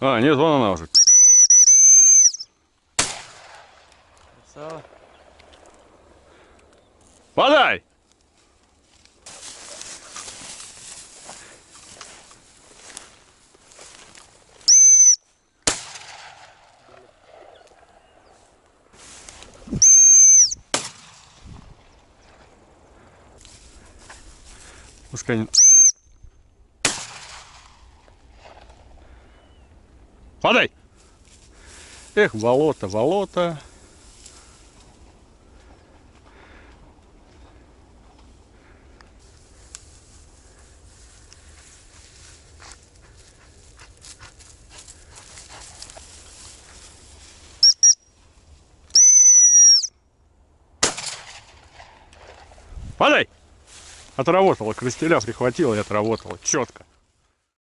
А, нет, вон она уже. Красава. Подай! Пускай не... Подай! Эх, болото, болото. Подай! Отработала, крастеля прихватила и отработала. Четко.